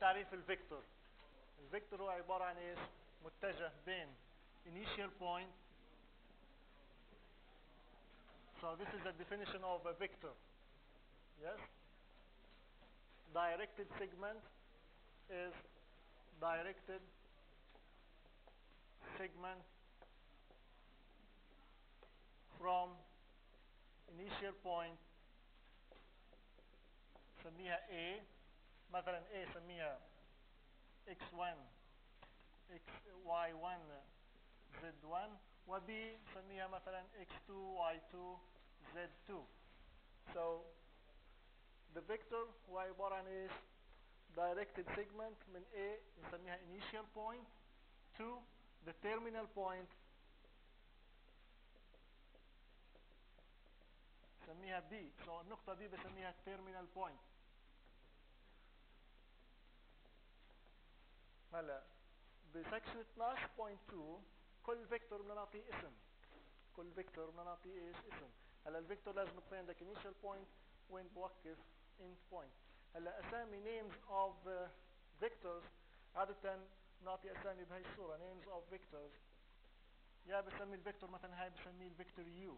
تعريف الفيكتور الفيكتور هو عبارة عن ايش متجه بين initial point so this is the definition of a vector yes directed segment is directed segment from initial point سميها A مثلا A سميها x1 x y1 z1 و B سميها مثلا x2 y2 z2 so the vector هو عبارة عن إيش directed segment من A نسميها initial point to the terminal point نسميها B so النقطة B بسميها terminal point هلا ب section 12.2 كل vector بدنا نعطيه اسم. كل vector بدنا نعطيه إيش؟ اسم. هلا ال vector لازم تكون عندك initial point وين بوقف end point. هلا أسامي names of uh, vectors عادة نعطي أسامي بهي الصورة names of vectors. يا بسمي ال vector مثلا هاي بسميه ال vector U.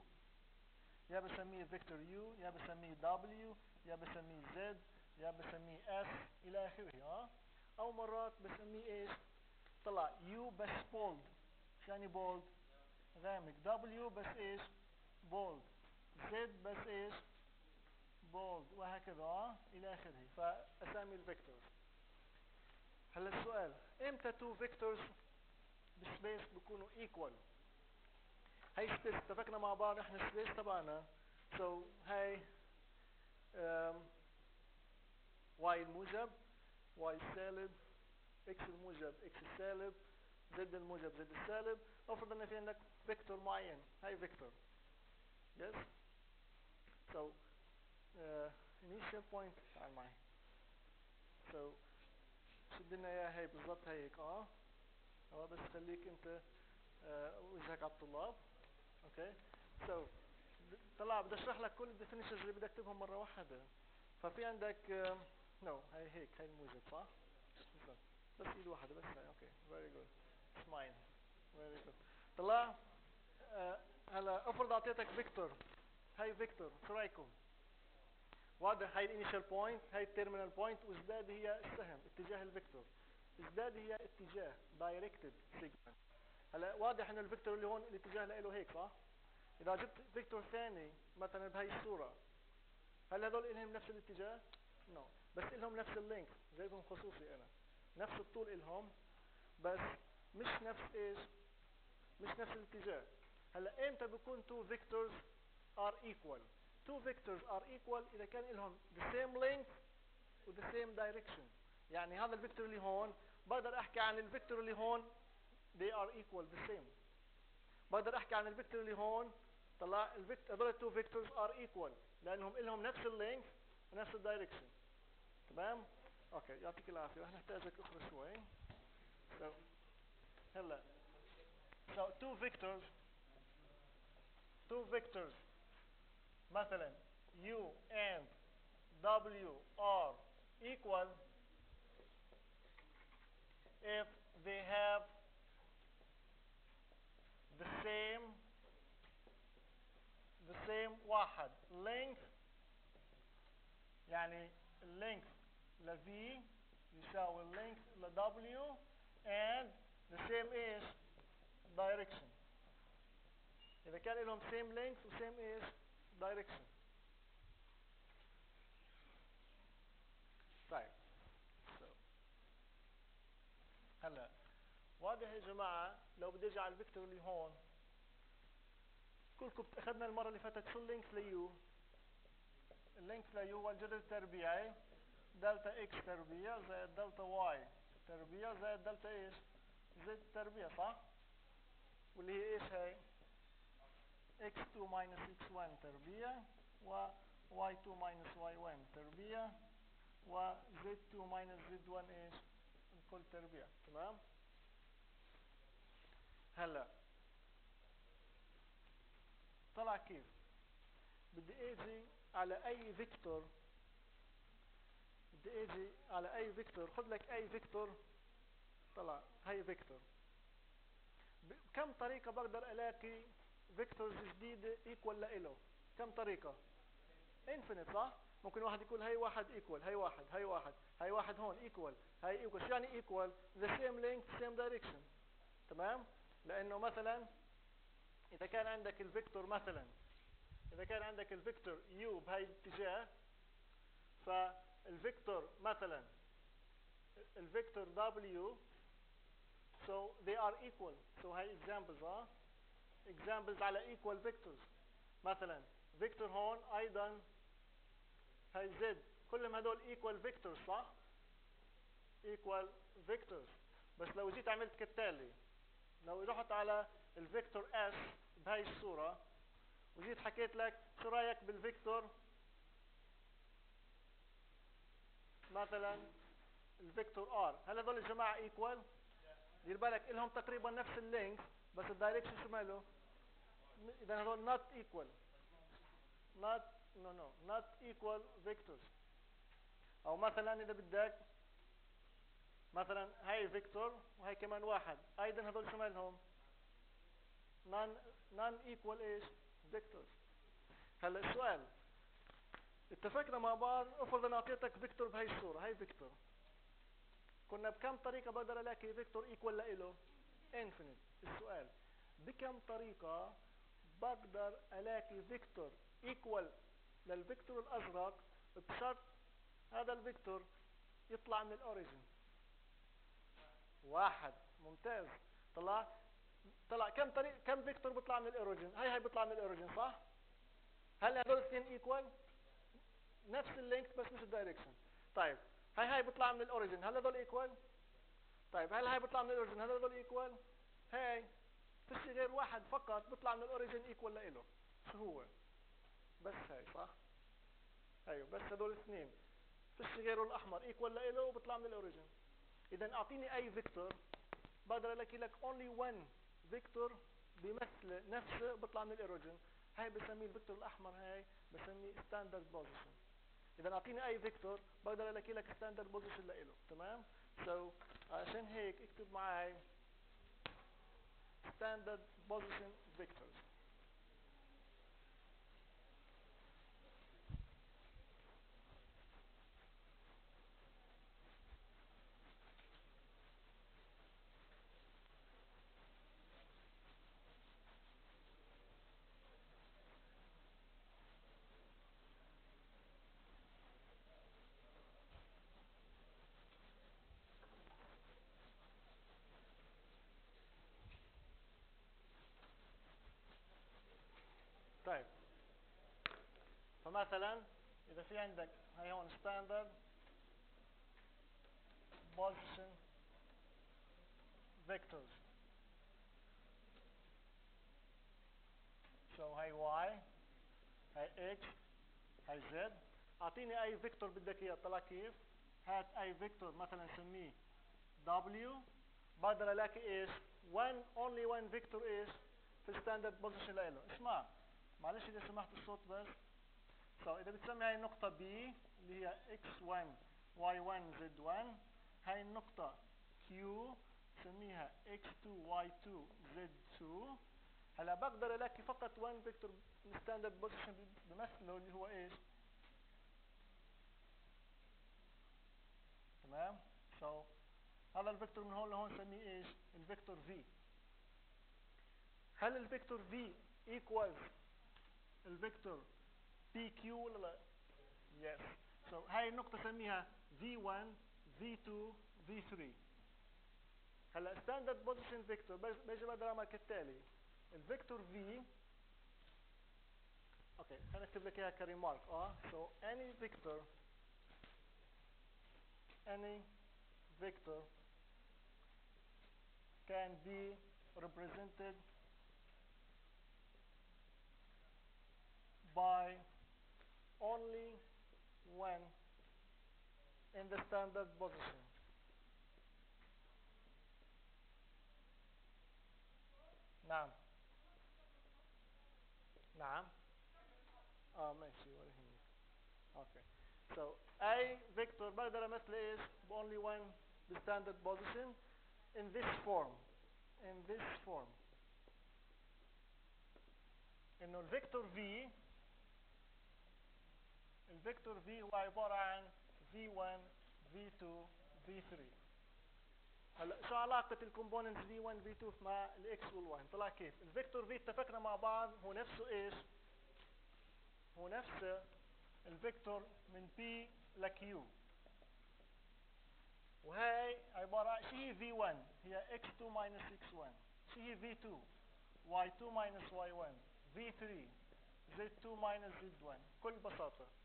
يا بسميه ال vector U يا بسميه W يا بسميه Z يا بسميه S إلى آخره ها أو مرات بسميه إيش؟ طلع. U بس bold يعني bold غامق. W بس إيش؟ bold Z بس إيش؟ bold وهكذا آه؟ إلى آخره. فأسامي ال vectors هلا السؤال. إمتى two vectors ب space بيكونوا equal هاي space اتفقنا مع بعض إحنا ال space تبعنا. so so, هاي Y الموجب Y السالب X الموجب X السالب Z الموجب Z السالب افرض ان في عندك vector معين هاي vector yes so initial point تعال معي so شد لنا اياها هي بالضبط هيك. آه. آه بس خليك أنت آه وجهك على الطلاب. okay so طلع بدي أشرح لك كل ال definitions اللي بدك تكتبهم مرة واحدة. ففي عندك آه no, هي هيك هي الموجب صح؟ بالضبط بس ايد واحدة بس هاي okay very good smile very good طلع آه هلا افرض اعطيتك vector هاي vector شو رايكم؟ واضح هاي ال initial point هاي ال terminal point وازداد هي السهم اتجاه الفيكتور ازداد هي اتجاه directed segment هلا واضح انه ال vector اللي هون الاتجاه له هيك صح؟ اذا جبت vector ثاني مثلا بهي الصورة هل هذول لهم نفس الاتجاه؟ no no. بس لهم نفس ال length جايبهم خصوصي أنا. نفس الطول لهم بس مش نفس إيش؟ مش نفس الاتجاه. هلأ إمتى بيكون two vectors are equal two vectors are equal إذا كان لهم the same length و the same direction. يعني هذا ال vector اللي هون بقدر أحكي عن ال vector اللي هون they are equal the same. بقدر أحكي عن ال vector اللي هون طلع ال vector هذول two vectors are equal لأنهم لهم نفس ال length ونفس ال direction تمام اوكي يعطيك العافيه رح نحتاجك اخرى شوي so هلا so two vectors two vectors مثلا u and w are equal if they have the same the same واحد length يعني اللينث ل V يساوي اللينث ل W and the same إيش direction. إذا كان لهم same length و same إيش direction. طيب so. هلا واضح يا جماعة لو بدي أجي على الفيكتور اللي هون كلكم أخذنا المرة اللي فاتت شو اللينث ليو اللينث ليو هو الجذر التربيعي. delta X تربيع زائد delta Y تربيع زائد دلتا إيش Z تربيع صح واللي هي إيش هي x2 minus x1 تربيع و y2 minus y1 تربيع و z2 minus z1 إيش الكل تربيع تمام هلا طلع كيف بدي أجي على اي vector بدي أجي على أي vector؟ خذ لك أي vector. طلع. هي vector. كم طريقة بقدر ألاقي vectors جديدة equal لإله كم طريقة؟ infinite صح؟ ممكن واحد يقول هي واحد equal هي واحد هي واحد هي واحد هون equal هي equal شو يعني equal the same length same direction تمام؟ لأنه مثلا إذا كان عندك ال vector مثلا إذا كان عندك ال vector U بهي الاتجاه فال vector مثلا ال vector W so they are equal. So هاي examples آه. Examples على equal vectors. مثلا vector هون أيضا هاي Z. كلهم هدول equal vectors صح؟ equal vectors. بس لو جيت عملت كالتالي لو رحت على ال vector S بهاي الصورة وجيت حكيت لك شو رأيك بال vector؟ مثلا ال vector R. هل هذول الجماعة equal دير بالك لهم تقريبا نفس ال length بس ال direction شو ماله؟ إذا هذول not equal not no no not equal vectors أو مثلا إذا بدك مثلا هاي vector وهي كمان واحد. أيضا هذول شو مالهم؟ non non equal إيش؟ vectors هلا السؤال اتفقنا مع بعض افرض أنا أعطيتك vector بهي الصورة هي vector. كنا بكم طريقة بقدر ألاقي vector equal لإله؟ infinite السؤال بكم طريقة بقدر ألاقي vector equal لل vector الأزرق بشرط هذا ال vector يطلع من ال origin واحد. ممتاز. طلع طلع. كم طريق كم vector بيطلع من ال origin هاي هاي بيطلع من ال origin صح؟ هل هذول الاثنين equal نفس ال length بس مش ال direction طيب هاي هاي بيطلع من ال origin هل هذول equal طيب هل هاي بيطلع من ال origin هل هذول equal هاي فيش غير واحد فقط بيطلع من ال origin equal لإله. شو هو؟ بس هاي صح؟ أيوه بس هذول الاثنين فيش غيره الأحمر equal لإله وبيطلع من ال origin اذا أعطيني أي vector بقدر ألاقي لك only one vector بيمثل نفسه بيطلع من ال origin هاي بسميه ال vector الأحمر هاي بسميه standard position إذا أعطيني أي vector بقدر الاقي لك standard position لإله تمام؟ so so, عشان هيك اكتب معي standard position vectors طيب فمثلا إذا في عندك هاي هون standard position vectors. So هاي y هاي x هاي z. أعطيني أي vector بدك إياه طلع كيف؟ هات أي vector مثلا نسميه w. بقدر ألاقي إيش؟ One only one vector إيش في ال standard position له اسمع معلش إذا سمحت الصوت بس. إذا بتسمي هاي النقطة P اللي هي X1 Y1 Z1 هاي النقطة Q سميها X2 Y2 Z2 هلا بقدر ألاقي فقط one vector standard position بمثله اللي هو إيش؟ تمام؟ so هذا ال vector من هون لهون نسميه إيش؟ ال vector V هل ال vector V equals ال vector PQ ولا لا؟ yes so هاي النقطة سميها V1 V2 V3 هلا standard position vector بيجي اعمل كالتالي ال vector V okay خلينا نكتب لك اياها ك remark آه so any vector any vector can be represented only when in the standard position. نعم نعم اه ماشي ولا يهمك اوكي so اي فيكتور بقدر امثله ايش بونلي وان standard position in this form in this form انه الفيكتور في ال vector V هو عبارة عن V1 V2 V3 هلا شو علاقة ال component V1 V2 مع ال X وال 1 طلع كيف؟ ال vector V اتفقنا مع بعض هو نفسه إيش؟ هو نفسه ال vector من P ل Q وهي عبارة شو هي V1 هي X2 minus X1 شو هي V2 Y2 minus Y1 V3 Z2 minus Z1 بكل بساطة.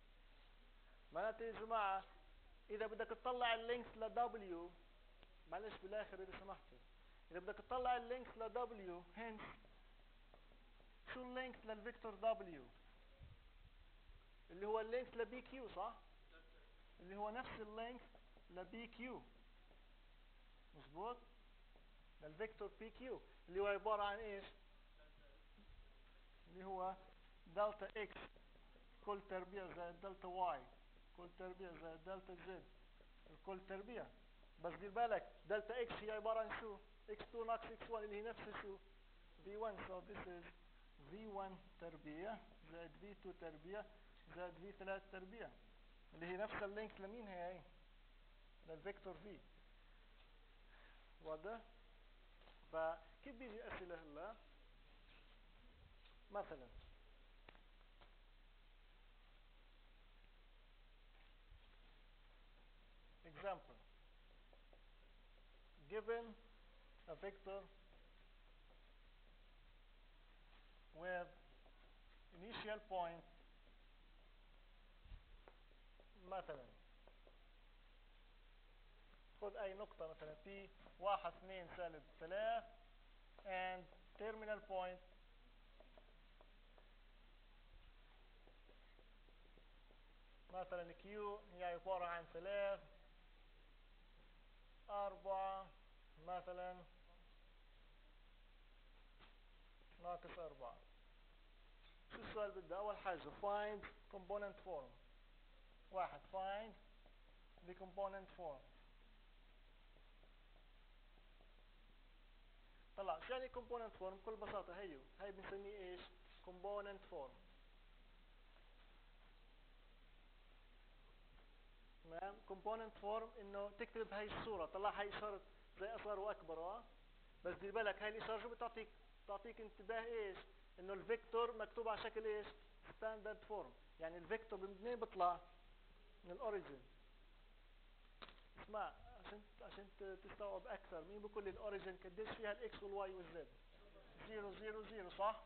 معناته يا جماعة إذا بدك تطلع اللينكس ل W معلش بالآخر إذا سمحتوا إذا بدك تطلع اللينكس ل W hence شو ال length لل vector W اللي هو ال length ل PQ صح؟ اللي هو نفس ال length ل PQ مظبوط؟ لل vector PQ اللي هو عبارة عن إيش؟ اللي هو delta x كل تربيع زائد delta y كل تربيع زائد delta z الكل تربيع بس دير بالك delta x هي عبارة عن شو؟ إكس 2 ناقص إكس 1 اللي هي نفس شو v 1 so this is v 1 تربيع زائد v 2 تربيع زائد v 3 تربيع اللي هي نفس ال length لمين هي لل vector v واضح؟ فكيف بيجي أسئلة هلا؟ مثلا example given a vector with initial point مثلا خذ اي نقطة مثلا P واحد اثنين سالب ثلاث and terminal point مثلا Q هي عبارة عن ثلاث أربعة مثلا ناقص أربعة. شو السؤال بدي؟ أول حاجة find component form. واحد find the component form. طلع شو يعني component form بكل بساطة هيو. هي بنسميه إيش؟ component form. تمام؟ component form إنه تكتب هاي الصورة طلع هاي إشارة زي إصغر وأكبر آه؟ بس دير بالك هاي الإشارة شو بتعطيك؟ بتعطيك انتباه إيش؟ إنه ال vector مكتوب على شكل إيش؟ standard form يعني ال vector من منين بيطلع؟ من ال origin اسمع عشان عشان تستوعب أكثر مين بقول لي ال origin قديش فيها الاكس والواي والزد zero zero zero صح؟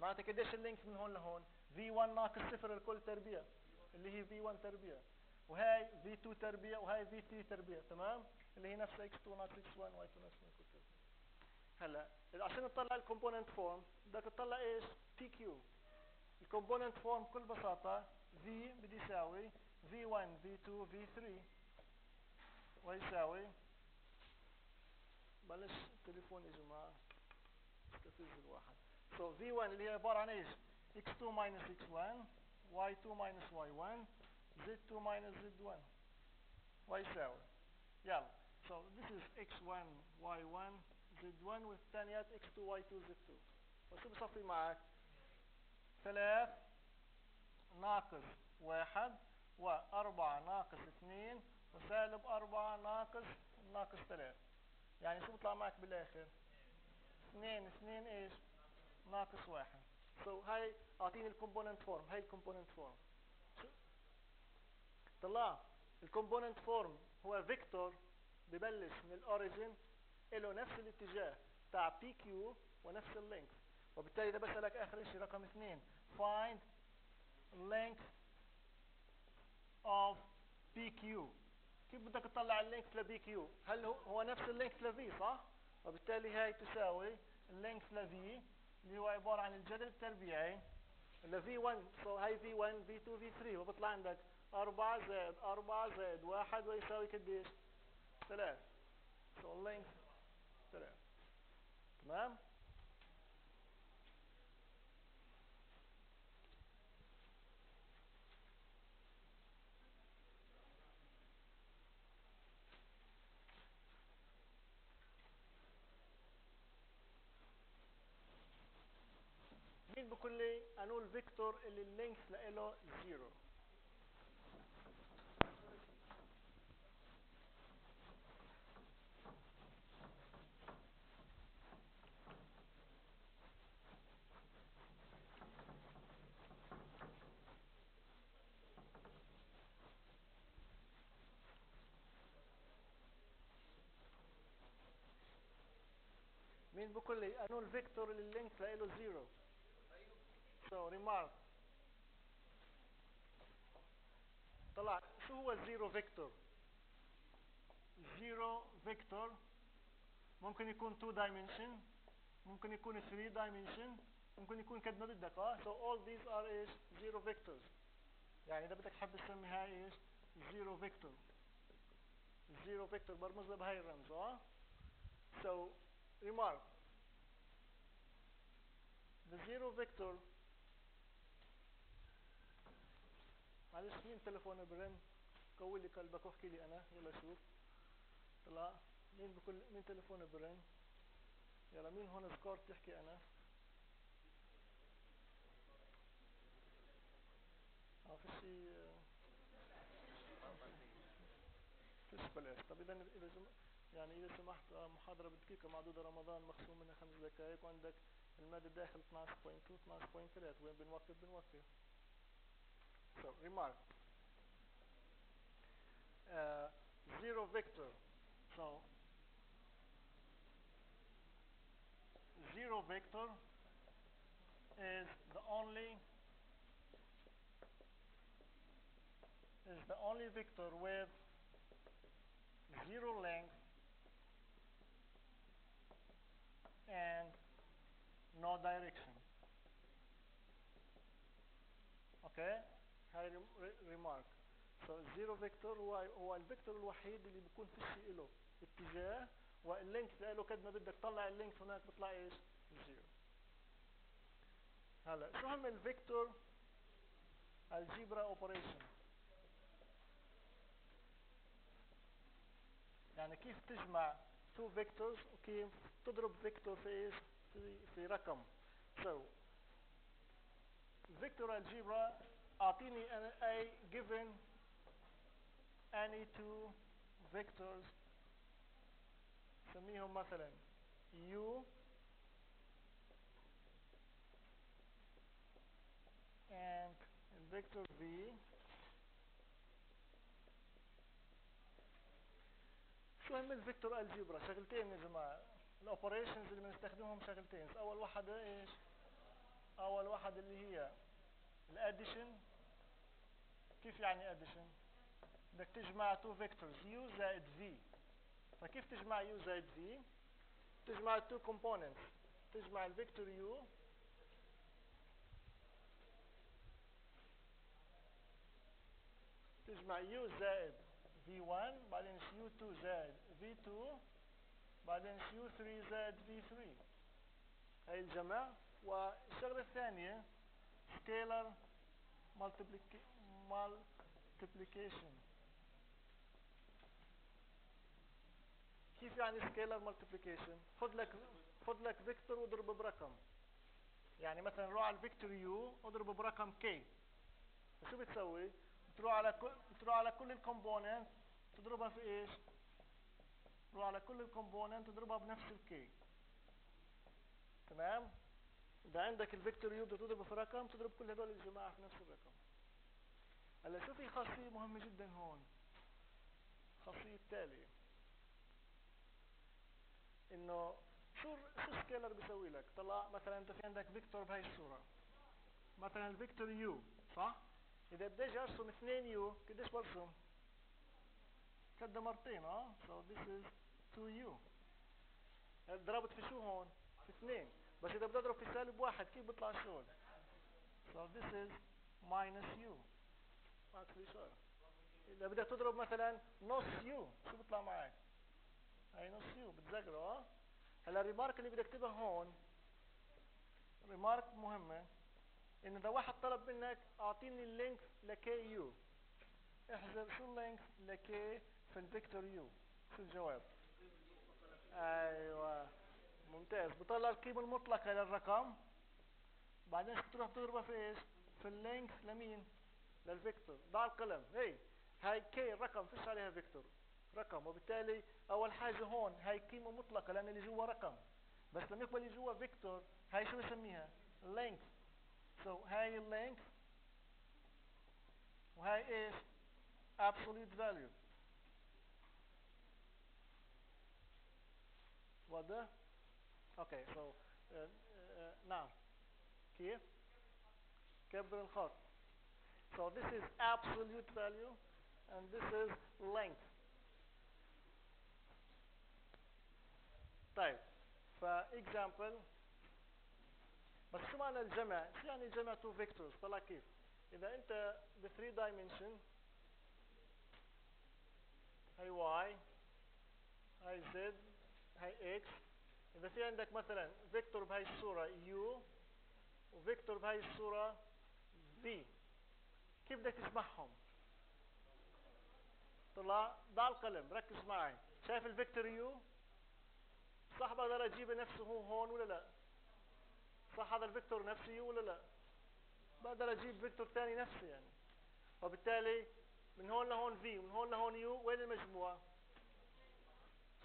معناتها قديش ال length من هون لهون؟ v 1 ناقص صفر الكل تربيع اللي هي v 1 تربيع. وهي v 2 تربيع وهي v 3 تربيع تمام؟ اللي هي نفس إكس 2 ناقص إكس 1 واي 2 ناقص إكس 2 هلا عشان تطلع ال component form بدك تطلع إيش؟ PQ ال component form بكل بساطة v بدي يساوي v 1 v 2 v 3 ويساوي بلش التليفون يا جماعة. استفز الواحد. So, في 1 اللي هي عبارة عن إيش؟ X2 minus x1 y2 minus y1 z2 minus z1 ويساوي يلا so this is x1 y1 z1 والثانيات x2 y2 z2 وشو بصفي معك ثلاث ناقص واحد وأربعة ناقص اثنين وسالب أربعة ناقص ناقص ثلاث يعني شو بيطلع معك بالآخر؟ اثنين اثنين إيش؟ ناقص واحد. So هاي أعطيني ال component form هاي ال component form طلع ال component form هو vector ببلش من ال origin له نفس الاتجاه بتاع PQ ونفس ال length. وبالتالي اذا بسألك آخر شيء رقم اثنين. Find length of PQ كيف بدك تطلع ال length ل PQ هل هو, نفس ال length ل v صح؟ وبالتالي هاي تساوي ال length ل v اللي هو عبارة عن الجذر التربيعي اللي v 1 so هاي v 1 v 2 v 3 وبطلع عندك 4 زائد 4 زائد 1 ويساوي كديش؟ ثلاث 3 شغلين 3 تمام؟ مين بكل لي هنقول فيكتور اللي اللينكس له زيرو؟ مين بقول لي؟ انو ال vector اللي ال length له zero. So remark. طلع. شو هو ال zero vector؟ zero vector ممكن يكون 2 dimension ممكن يكون 3 dimension ممكن يكون قد ما بدك آه؟ So all these are إيش zero vectors. يعني إذا بدك حب تسمي هاي إيش zero vector. zero vector برمز بهاي الرمز آه؟ So remark. The zero vector معلش مين تليفونه برن قوي لي قلبك واحكي لي أنا. يلا شوف. طلع مين بكل مين تليفونه برن؟ يلا. مين هون سكورت تحكي أنا؟ آه في شيء فيش بلاش طب إذا إذا. يعني إذا سمحت آه، محاضرة بدقيقة معدودة رمضان مخصوم منها خمس دقائق وعندك المادة داخل 12.2 12.3 وين بنوقف بنوقف So remark. Uh, zero vector. So zero vector is the only is the only vector with zero length and no direction. Okay? هاي remark so ال zero vector هو هو ال vector الوحيد اللي بيكون فيش له اتجاه وال length له قد ما بدك تطلع ال length هناك بيطلع إيش؟ zero هلا شو هم ال vector algebra operation يعني كيف تجمع two vectors وكيف تضرب vector في إيش؟ في في رقم so so, vector algebra اعطيني a given any two vectors سميهم مثلا u and vector v شو هم ال vector algebra شغلتين يا جماعة ال operations اللي بنستخدمهم شغلتين. أول واحدة إيش؟ أول واحدة اللي هي ال addition. كيف يعني addition؟ بدك تجمع two vectors u زائد v فكيف تجمع u زائد v تجمع two components تجمع ال vector u تجمع u زائد v 1 بعدين u 2 زائد v 2 بعدين u 3 زائد v 3 هاي الجمع والشغلة الثانية scalar multiplication. كيف يعني scalar multiplication خذ لك خذ لك vector واضربه برقم. يعني مثلا روح على ال vector u اضربه برقم k شو بتسوي؟ بتروح على كل بتروح على كل ال component تضربها في إيش؟ على كل ال component تضربها بنفس ال k. تمام؟ اذا عندك ال vector u بدك تضربه في رقم تضرب كل هدول الجماعة في نفس الرقم. هلا شو في خاصيه مهمه جدا هون. الخاصيه التاليه إنه شو شو scalar بيسوي لك؟ طلع مثلا أنت في عندك vector بهي الصورة. مثلا ال vector u صح؟ إذا بدي أجي أرسم اثنين u قديش برسم؟ كده مرتين آه؟ So this is 2 u ضربت في شو هون في اثنين بس اذا بدي اضرب في سالب واحد كيف بيطلع الشغل so this is minus u في اشاره اذا بدك تضرب مثلا نص u شو بيطلع معك هي نص u بتذكره آه هلا ال remark اللي بدي اكتبها هون remark مهمه ان اذا واحد طلب منك اعطيني ال length ل k u احذر شو ال length ل k في ال vector u شو الجواب أيوه. ممتاز. بطلع القيمة المطلقة للرقم بعدين تروح تضربها في إيش؟ في ال length لمين؟ لل vector. ضع القلم. هي هاي k رقم فيش عليها vector. رقم. وبالتالي أول حاجة هون هاي قيمه مطلقة لأن اللي جوا رقم. بس لما يقبل اللي جوا vector هاي شو بسميها length so هاي ال length. وهاي إيش؟ absolute value. واضح okay so نعم كيف كبر الخط so this is absolute value and this is length. طيب example بس شو معنى الجمع شو يعني جمع two vectors طلع كيف اذا انت ب 3 dimension هاي y هاي z هاي x. إذا في عندك مثلا vector بهاي الصورة u و vector بهاي الصورة v كيف بدك تجمعهم طلع ضع القلم ركز معي. شايف ال vector u صح بقدر اجيبه نفسه هو هون ولا لا؟ صح هذا ال vector نفسه u ولا لا؟ بقدر أجيب vector ثاني نفسه يعني. وبالتالي من هون لهون v ومن هون لهون u وين المجموعة؟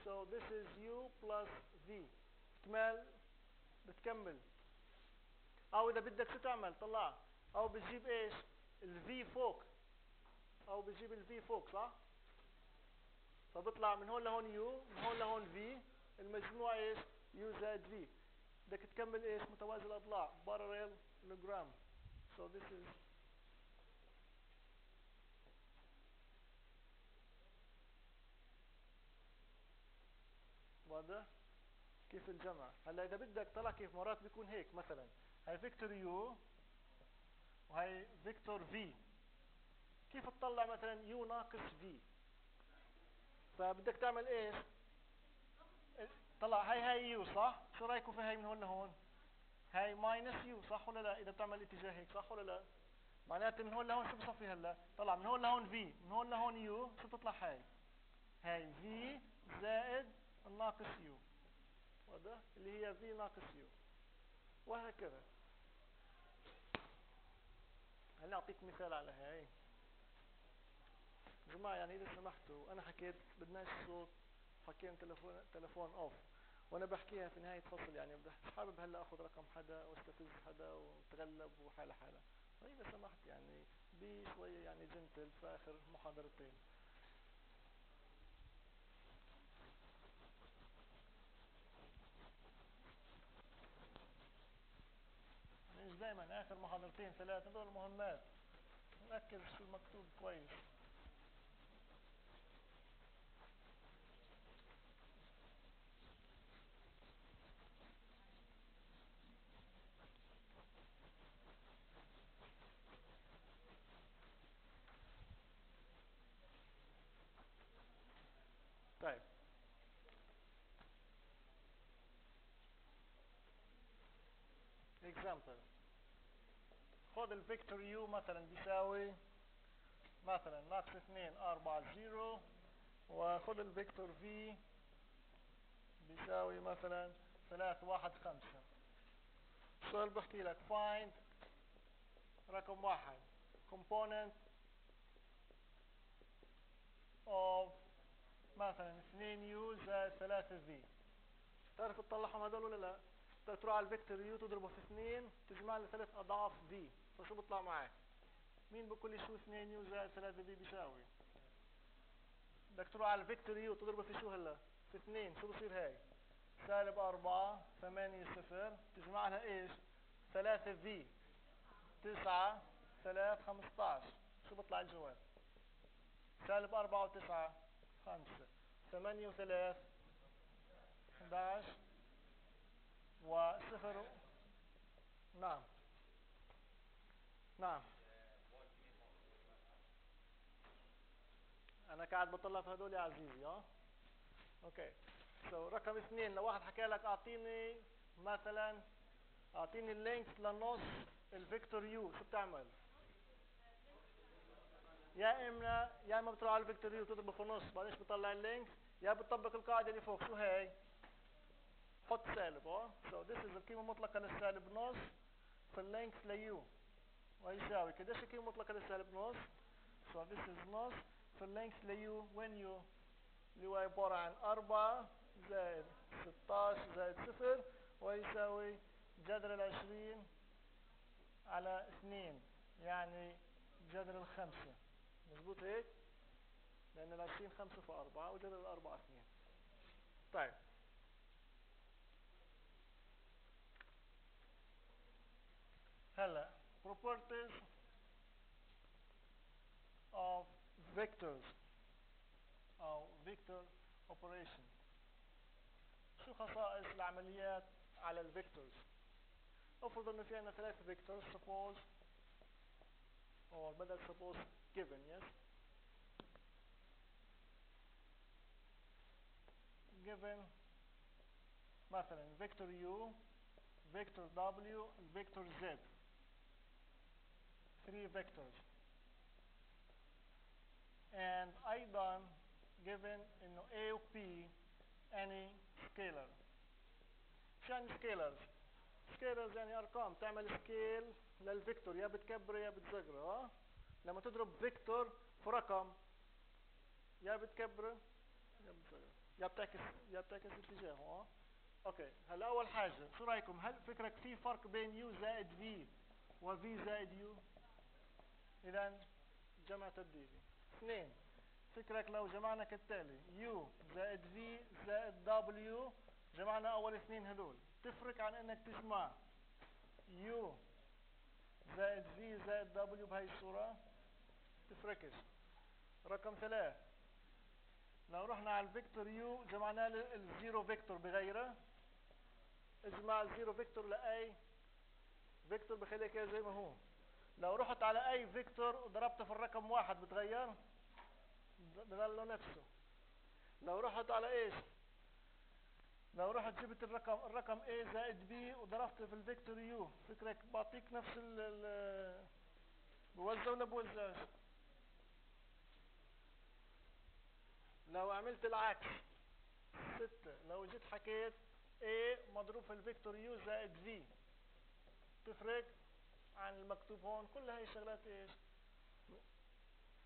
So this is u plus v. اكمال بتكمل. أو إذا بدك شو تعمل طلع. أو بتجيب إيش؟ ال v فوق. أو بتجيب ال v فوق صح؟ فبطلع من هون لهون u من هون لهون v. المجموع إيش؟ u زائد v. بدك تكمل إيش؟ متوازي الأضلاع. parallelogram so this is واضح كيف الجمع؟ هلا إذا بدك طلع كيف مرات بيكون هيك مثلا. هاي vector u وهي vector v. كيف تطلع مثلا u ناقص v؟ فبدك تعمل إيش؟ طلع هاي هاي u صح؟ شو رايكم في هاي من هون لهون؟ هاي minus u صح ولا لا؟ إذا بتعمل اتجاه هيك صح ولا لا؟ معناته من هون لهون شو بصفي هلا؟ طلع من هون لهون v من هون لهون u شو تطلع هاي؟ هاي v زائد الناقص u واضح اللي هي v ناقص u وهكذا. هلا أعطيك مثال على هاي؟ جماعة يعني إذا سمحتوا أنا حكيت بدناش صوت حكينا تلفون تلفون اوف وأنا بحكيها في نهاية فصل يعني مش حابب هلأ أخذ رقم حدا واستفز حدا وتغلب وحالة حالة. فاذا سمحت يعني بشوية يعني جنتل في آخر محاضرتين. مش دايما. آخر محاضرتين ثلاثة دول مهمات. نركز في المكتوب كويس. طيب. Example. خذ ال vector u مثلا بيساوي مثلا ناقص 2 4 0 وخذ ال vector v بيساوي مثلا 3 1 5 السؤال بحكي لك find رقم واحد component of مثلا 2 u زائد 3 v تعرف تطلعهم هذول ولا لا؟ تروح على ال vector u تضربه في 2 تجمع لي ثلاث أضعاف v فشو بيطلع معك مين لي شو 2 u زائد 3 v بيساوي بدك تروح على ال vector u تضربه في شو هلا؟ في 2 شو بصير هاي سالب 4 8 0 تجمع لها إيش؟ 3 v 9 3 15 شو بيطلع الجواب سالب 4 و9 5 8 و3 11 وصفر نعم. نعم. أنا قاعد بطلع في هدول يا عزيزي آه؟ okay. So so, رقم اثنين لو واحد حكى لك أعطيني مثلا أعطيني ال length لنص ال vector u شو بتعمل؟ يا إما يا إما بتروح على ال vector u تضربه في النص بعدين بتطلع ال length يا بتطبق القاعدة اللي فوق شو هي؟ حط سالب آه؟ So this is القيمة المطلقة للسالب نص في اللينكس ليو. ويساوي قديش القيمة المطلقة للسالب نص so this is نص. في اللينكس ليو وين يو اللي هو عبارة عن أربعة زائد ستاش زائد صفر. ويساوي جذر العشرين على اثنين. يعني جذر الخمسة. مظبوط هيك؟ لأن العشرين خمسة في أربعة وجذر الأربعة اثنين. طيب. هلا. properties of vectors أو vector operation شو خصائص العمليات على الفيكتورز افرض انه في عندنا ثلاثة فيكتورز suppose or بدل suppose given yes given مثلا vector u vector w vector z three vectors. And أيضا given انه a و p any scalar. شو يعني scalars. Scalars يعني ارقام تعمل scale لل vector. يا بتكبره يا بتصغره آه؟ لما تضرب vector في رقم يا بتكبره يا بتصغره يا بتعكس يا بتعكس اتجاهه آه؟ okay. هلا أول حاجة شو رأيكم؟ هل فكرك في فرق بين u زائد v و v زائد u اذا جمع تبديلي اثنين فكرك لو جمعنا كالتالي. يو زائد في زائد دبليو. جمعنا أول اثنين هدول تفرق عن إنك تجمع يو زائد في زائد دبليو بهاي الصورة. تفرقش. رقم ثلاث لو رحنا على ال vector u جمعنا ال zero vector بغيره. اجمع ال zero vector لأي؟ vector بخليك زي ما هو. لو رحت على أي vector وضربته في الرقم واحد بتغير؟ بظل نفسه. لو رحت على إيش؟ لو رحت جبت الرقم الرقم A زائد B وضربت في ال vector U فكرك بعطيك نفس ال بوزع ولا بوزعش لو عملت العكس. ستة. لو جيت حكيت A مضروب في ال vector U زائد V تفرق؟ عن المكتوب هون كل هاي الشغلات إيش؟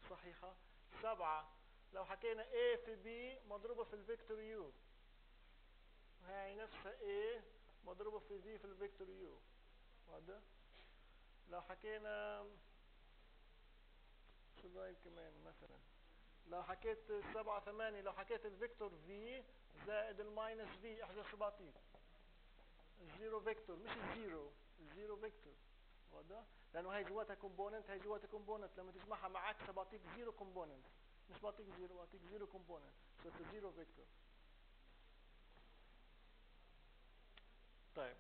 صحيحة. سبعة لو حكينا A في B مضروبة في ال vector U. هاي نفسها A مضروبة في V في ال vector U. لو حكينا شو ضايل كمان مثلا؟ لو حكيت سبعة ثمانية لو حكيت ال vector V زائد ال minus V احذر شو بعطيك ال zero vector مش ال zero ال zero vector. واضح؟ لأنه هي جواتها component هي جواتها component. لما تجمعها مع عكسها بعطيك zero component. مش بعطيك zero بعطيك zero component. so zero vector طيب.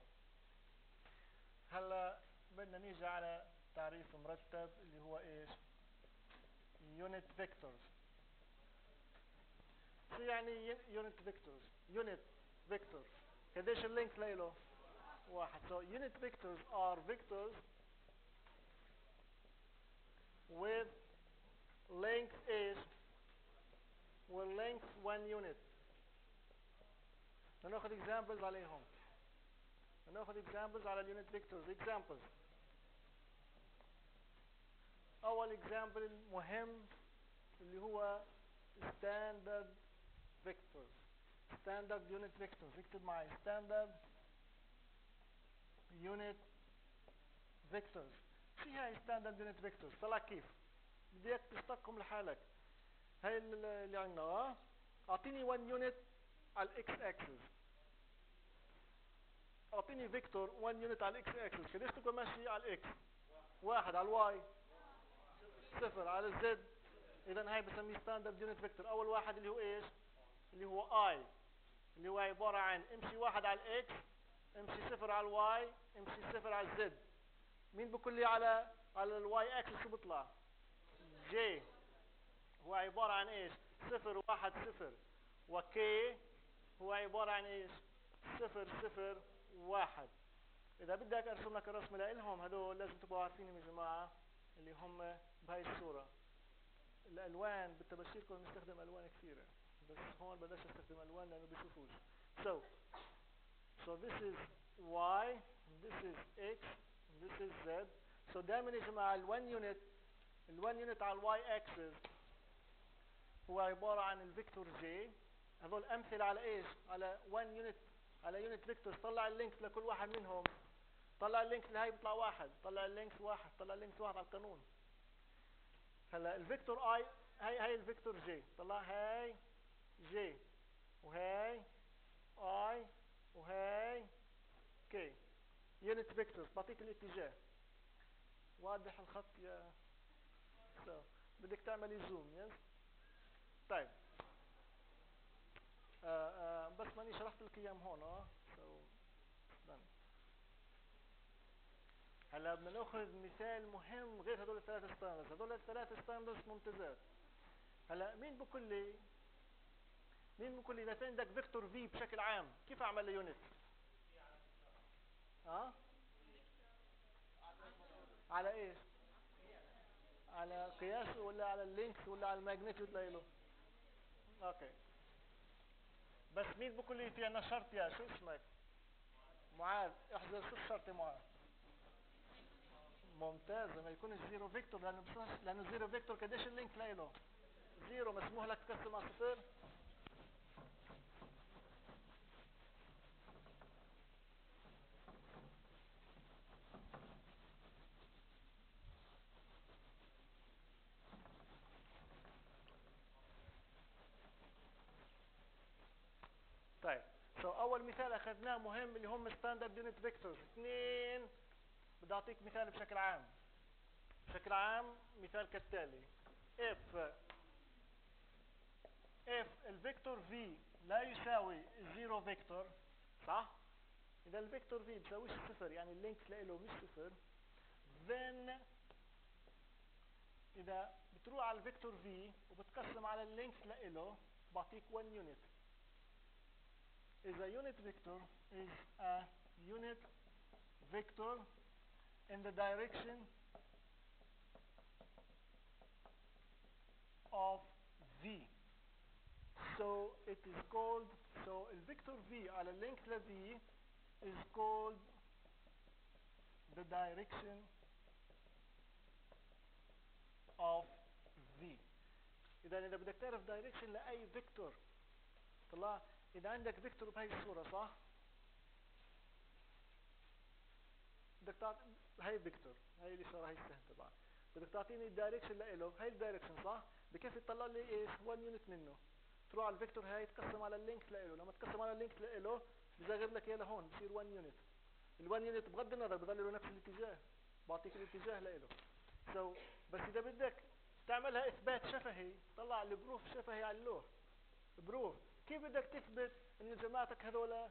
هلا بدنا نيجي على تعريف مرتب اللي هو إيش؟ unit vectors شو يعني يونت فيكتورز يونت فيكتور قديش اللينك له واحد. So unit vectors are vectors with length is with length one unit هناخد examples عليهم هناخد examples على اليونت فيكتورز examples اول example المهم اللي هو standard vectors standard unit vectors اكتب معي standard unit vectors هي standard unit vectors. طلع كيف بدي اياك تشتقهم لحالك هاي اللي عندنا اعطيني 1 unit على ال x axis اعطيني vector 1 unit على ال x axis قديش تبقى ماشي على ال x واحد على ال y صفر على ال z اذا هاي بسميه standard unit vector اول واحد اللي هو إيش? اللي هو i اللي هو عبارة عن امشي واحد على ال x امشي صفر على ال y امشي صفر على ال z مين بكل لي على على ال y axis شو بيطلع؟ j هو عبارة عن إيش؟ صفر واحد صفر. و k هو عبارة عن إيش؟ صفر صفر واحد. إذا بدك ارسم لك الرسم لهم هدول لازم تبقوا عارفينهم يا جماعة اللي هم بهاي الصورة. الألوان بالتبشير كنا بنستخدم ألوان كثيرة. بس هون بداش أستخدم ألوان لأنه بيشوفوش. So so this is y this is x this is Z. So دائما يا جماعة ال 1 unit ال 1 unit على الواي axis هو عبارة عن ال vector J. هذول أمثلة على إيش؟ على 1 unit على unit vectors طلع ال length لكل واحد منهم. طلع ال length لهي بيطلع واحد. طلع ال length واحد. طلع ال length واحد على القانون. هلا ال vector i هي هي ال vector j طلع هاي j وهاي i وهاي k unit vectors بعطيك الاتجاه. واضح الخط يا بدك تعملي zoom yes؟ طيب. آه آه بس ماني شرحت لك اياهم هون آه so هلا بدنا ناخذ مثال مهم غير هدول الثلاث standards هدول الثلاث standards ممتازات. هلا مين بقول لي؟ مين بقول لي؟ في عندك vector في بشكل عام. كيف أعمل له unit ها على إيش على قياسه ولا على ال length ولا على ال magnitude له؟ okay. بس مين بقول لي في عندنا شرط يا شو اسمك؟ معاذ. احذر شو الشرط معاذ. ممتاز. لما يكون ال zero vector لأنه لأنه ال zero vector قديش ال length له zero مسموح لك تقسم على صفر طيب so so, اول مثال أخذناه مهم اللي هم standard unit vectors اثنين بدي أعطيك مثال بشكل عام. بشكل عام مثال كالتالي. If if ال vector v لا يساوي zero vector صح؟ إذا ال vector v بيساويش صفر يعني ال length له مش صفر. Then إذا بتروح على ال vector v وبتقسم على اللينك له بعطيك 1 unit. is a unit vector is a unit vector in the direction of v so it is called so vector v على length v is called the direction of v اذا اذا بدك تعرف direction لاي فيكتور طلع إذا عندك vector بهي الصورة صح؟ بدك تعطي هي vector هي الاشاره هي السهم تبعها بدك تعطيني ال direction له هي ال direction صح؟ بكيف يطلع لي إيش؟ 1 unit منه. تروح على ال vector هاي تقسم على ال length له لما تقسم على ال length له بزغر لك اياه لهون بصير 1 unit ال1 unit بغض النظر بضل له نفس الاتجاه. بعطيك الاتجاه له so so, بس إذا بدك تعملها إثبات شفهي طلع ال proof شفهي على اللوح. proof كيف بدك تثبت انه جماعتك هذول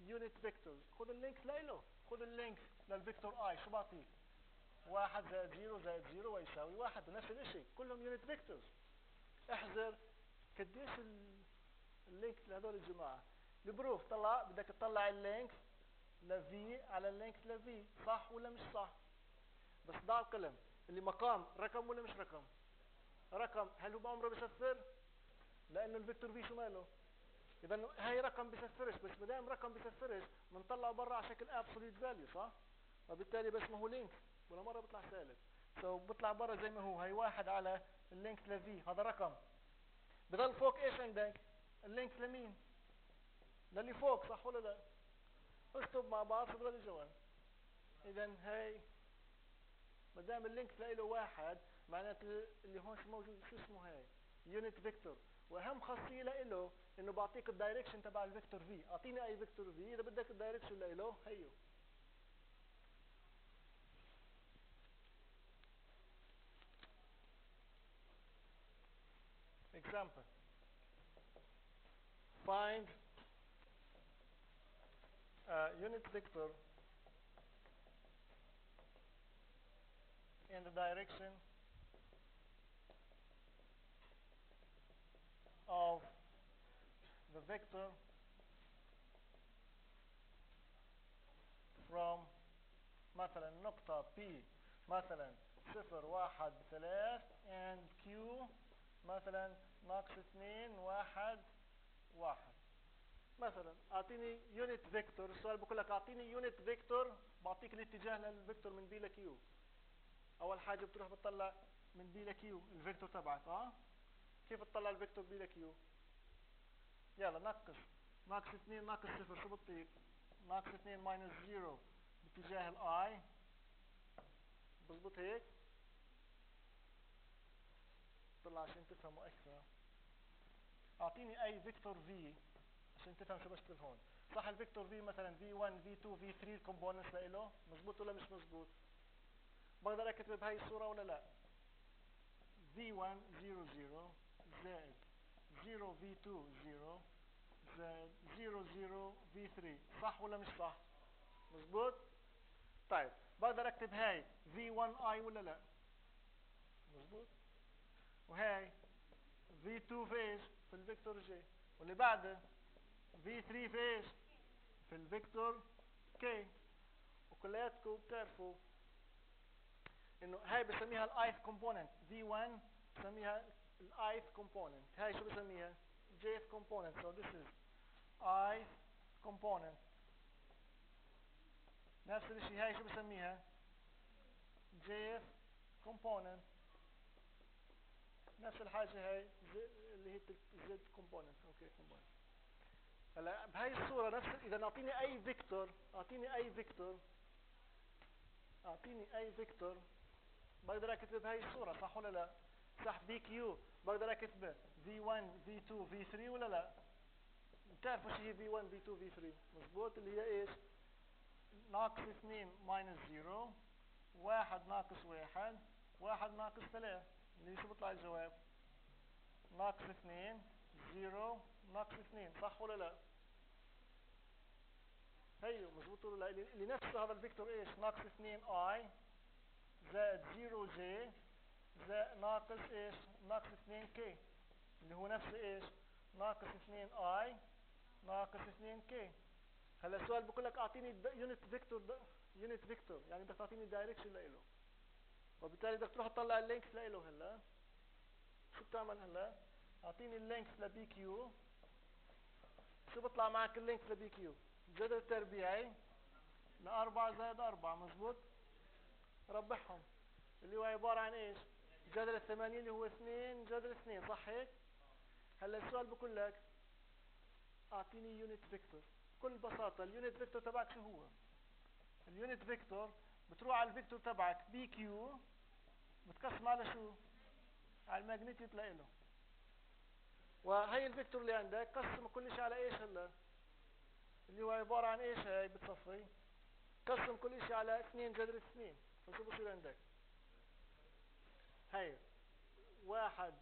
unit vectors خذ ال length له خذ ال length لل vector i شو بعطيك؟ واحد زائد zero زائد zero ويساوي واحد. ونفس الإشي. كلهم unit vectors احذر قديش ال length لهذول الجماعة. ال proof طلع بدك تطلع ال length ل V على ال length ل V صح ولا مش صح؟ بس ضع القلم. اللي مقام رقم ولا مش رقم؟ رقم. هل هو بعمره بصفر لأنه ال vector V شو ماله إذا هاي رقم بيصفرش بس ما دام رقم بيصفرش بنطلعه برا على شكل absolute value صح؟ وبالتالي بس ما هو length ولا مرة بيطلع سالب so so بيطلع برا زي ما هو هي واحد على ال length ل V هذا رقم. بضل فوق إيش عندك؟ ال length لمين؟ للي فوق صح ولا لا؟ اكتب مع بعض بضل الجواب إذا هي ما دام ال length له واحد معناته اللي هون شو موجود؟ شو اسمه هاي؟ unit vector واهم خاصية له إنه بعطيك ال direction تبع ال vector V أعطيني أي vector V إذا بدك ال direction له هيو. Example. Find a unit vector in the direction of the vector from مثلا نقطة P مثلا صفر واحد ثلاث and Q مثلا ناقص اثنين واحد واحد. مثلا أعطيني unit vector السؤال بقول لك أعطيني unit vector بعطيك الاتجاه لل vector من P ل Q أول حاجة بتروح بتطلع من P ل Q ال vector تبعك آه؟ كيف تطلع ال vector P ل Q يلا نقص ناقص 2 ناقص 0 شو بعطيك ناقص 2 minus 0 باتجاه ال i بظبط هيك طلع عشان تفهموا أكثر اعطيني اي vector v عشان تفهم شو بشتغل هون صح ال vector v مثلا v 1 v 2 v 3 ال components لإله مزبوط ولا مش مزبوط بقدر اكتب بهاي الصورة ولا لا v 1 0 0 زائد 0 v 2 0 زائد 0 0 v 3 صح ولا مش صح؟ مزبوط طيب بقدر اكتب هاي v 1 i ولا لا؟ مزبوط وهاي v 2 في ال vector j. واللي بعده v 3 في ال vector k. وكلياتكم بتعرفوا إنه هاي بسميها ال ith component v 1 بسميها ال ith component هاي شو بسميها jth component so this is ith component. نفس الشيء هاي شو بسميها jth component. نفس الحاجة هاي اللي هي z component. okay component هلا بهاي الصورة نفس اذا اعطيني اي vector اعطيني اي vector اعطيني اي vector بقدر اكتب بهاي الصورة صح ولا لا صح P Q بقدر اكتبه v 1 v 2 v 3 ولا لا؟ بتعرفوا شو هي v 1 v 2 v 3 مزبوط اللي هي إيش؟ ناقص 2 minus 0 واحد ناقص واحد واحد ناقص 3 اللي شو بيطلع الجواب؟ ناقص 2 0 ناقص 2 صح ولا لا؟ هيو مزبوط ولا لا؟ اللي نفس هذا ال vector إيش؟ ناقص 2 i زائد 0 j زائد ناقص إيش؟ ناقص 2 k اللي هو نفس إيش؟ ناقص 2 i ناقص 2 k هلا السؤال بقول لك أعطيني unit vector unit vector يعني بدك تعطيني direction لإله. وبالتالي بدك تروح تطلع ال length لإله هلا. شو بتعمل هلا؟ أعطيني ال length ل P Q شو بطلع معك ال length ل P Q جذر تربيعي لأربعة زائد أربعة مزبوط؟ ربعهم. اللي هو عبارة عن إيش؟ جذر الثمانية اللي هو اثنين جذر اثنين صح هيك؟ هلا السؤال بقول لك أعطيني unit vector بكل بساطة ال unit vector تبعك شو هو؟ ال unit vector بتروح على ال vector تبعك P Q بتقسم على شو؟ على ال magnitude لإله. وهي ال vector اللي عندك قسم كل شيء على إيش هلا؟ اللي هو عبارة عن إيش هاي بتصفي قسم كل شيء على اثنين جذر اثنين. فشو بصير عندك؟ هاي واحد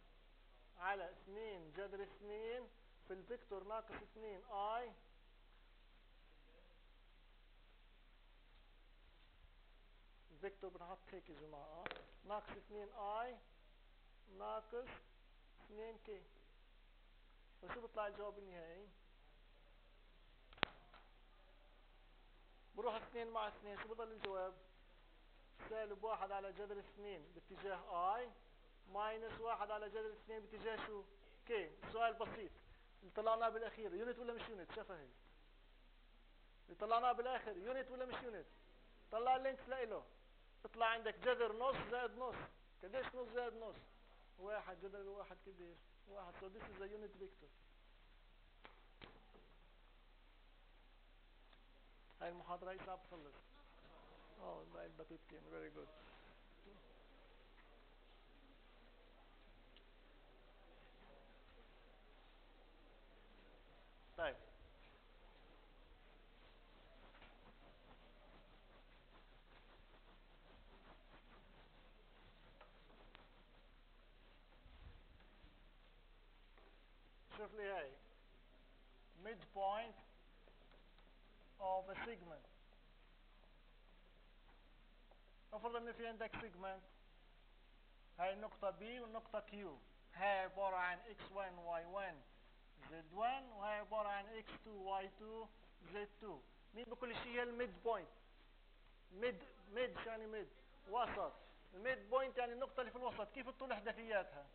على اثنين جذر اثنين في ال vector ناقص اثنين i ال vector بنحط هيك يا جماعة. ناقص اثنين i ناقص اثنين k فشو بيطلع الجواب النهائي؟ بروح اثنين مع اثنين شو بضل الجواب؟ سالب واحد على جذر اثنين باتجاه i minus واحد على جذر اثنين باتجاه شو؟ k سؤال بسيط. اللي طلعناه بالأخير unit ولا مش unit شفهي اللي طلعناه بالآخر unit ولا مش unit طلع اللينكس لإله. بيطلع عندك جذر نص زائد نص. قديش نص زائد نص؟ واحد جذر واحد قديش؟ واحد. So this is a unit vector. هاي المحاضرة هي صعب تخلص آه والله البطيط كان very good. طيب شوف لي هاي mid point of a segment. افرض إن في عندك segment. هاي النقطة B والنقطة Q. هاي عبارة عن x1 y1 z1 وهي عبارة عن x2 y2 z2 مين بكل شيء هي ال midpoint mid mid يعني mid. وسط. ال midpoint يعني النقطة اللي في الوسط. كيف تطلع احداثياتها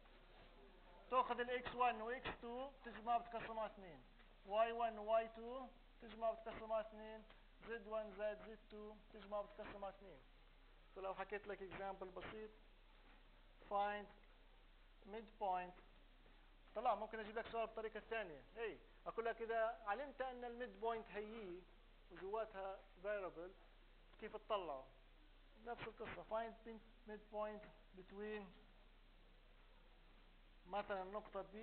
تأخذ الاكس 1 واكس 2 تجمعها بتقسمها اثنين. y 1 و y 2 تجمع مع 2 زد 1 زائد زد 2 تجمع مع 2 فلو حكيت لك example بسيط find midpoint. طلع ممكن أجيب لك سؤال بطريقة ثانية. هي أقول لك إذا علمت أن ال midpoint هي وجواتها variable كيف تطلعه؟ نفس القصة. find midpoint between مثلا نقطة P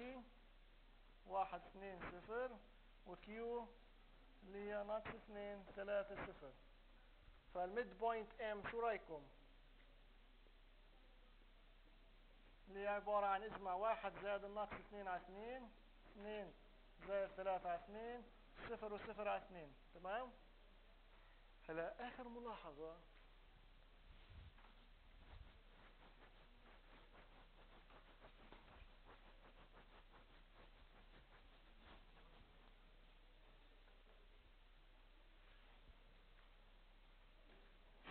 واحد اثنين صفر و Q اللي هي ناقص اثنين ثلاثة صفر. فال midpoint M شو رأيكم؟ اللي عبارة عن اجمع واحد زائد الناقص اثنين على اثنين اثنين زائد ثلاثة على اثنين صفر وصفر على اثنين تمام؟ هلا آخر ملاحظة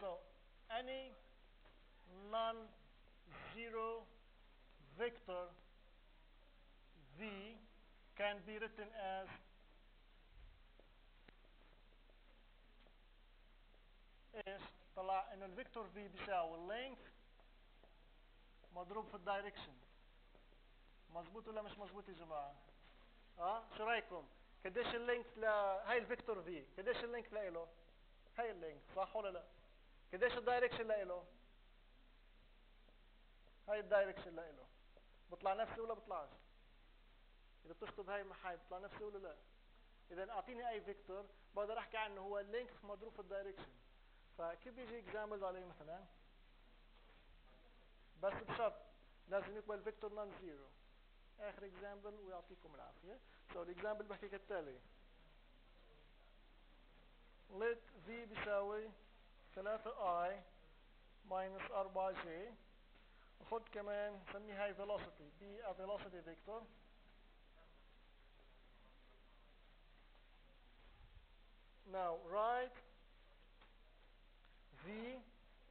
So any non-zero vector v can be written as إيش طلع انه ال vector v بيساوي ال length مضروب في ال direction. مظبوط ولا مش مظبوط يا جماعة؟ آه شو رأيكم؟ قديش ال length ل هاي ال vector v قديش ال length له هاي ال length صح ولا لا؟ قديش ال direction له هاي ال direction له بطلع نفسي ولا بطلعش اذا بتشطب هاي هاي بطلع نفسي ولا لا اذا اعطيني اي vector بقدر احكي عنه هو ال length مضروب في ال direction فكيف بيجي example عليه مثلا بس بشرط لازم يقبل vector non zero اخر example ويعطيكم العافيه سو الاكزامبل بحكي كالتالي let v بيساوي 3i minus 4j وخد كمان نسمي هاي velocity b a velocity vector now write v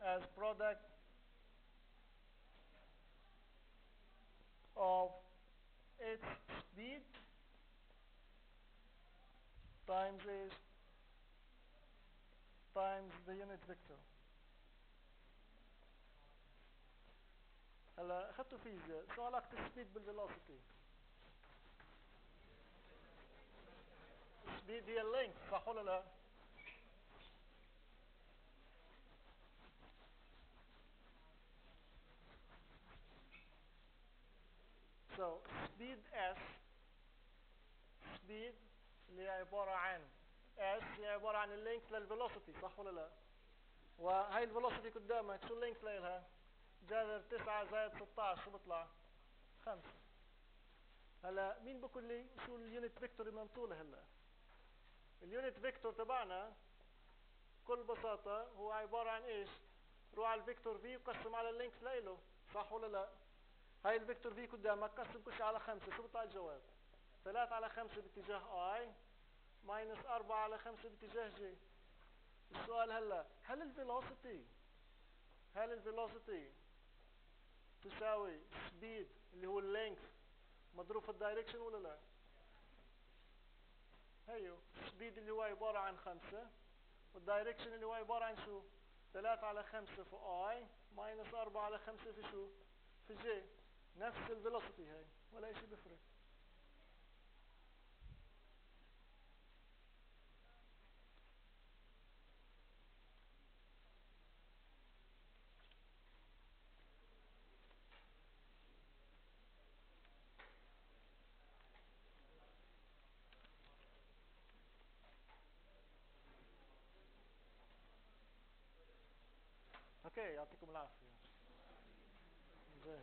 as product of its speed times is times the unit vector هلا اخذتوا فيزياء شو علاقة السبيد بالفيلوسيتي السبيد هي اللينك صح ولا لا So speed S speed اللي هي عبارة عن S هي عبارة عن ال length لل velocity صح ولا لا؟ وهي ال velocity قدامك شو ال length لها؟ جذر 9 زائد 16 شو بيطلع؟ 5 هلا مين بقول لي شو ال unit vector اللي منطوله هلا؟ ال unit vector تبعنا بكل بساطة هو عبارة عن إيش؟ روح على ال vector V وقسم على ال length لإله صح ولا لا؟ هاي ال vector V قدامك قسم كل شيء على خمسة شو بيطلع الجواب 3 على 5 باتجاه i minus 4 على 5 باتجاه j السؤال هلا هل ال velocity هل ال velocity تساوي speed اللي هو ال length مضروب في ال direction ولا لا؟ هيو speed اللي هو عبارة عن خمسة وال direction اللي هو عبارة عن شو؟ 3 على 5 في i minus 4 على 5 في شو؟ في j نفس ال velocity هاي ولا شيء بيفرق أوكي يعطيكم العافيه زين